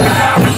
Round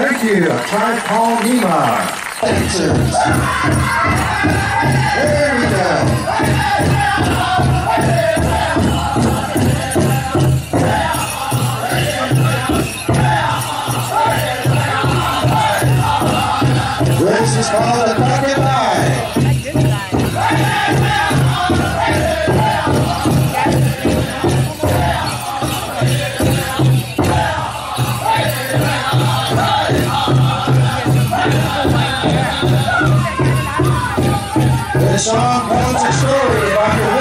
Thank you. Tribe called Nima. There we go. Is This song tells a story about the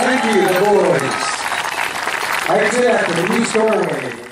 Thank you, the boys. Exit at the new doorway.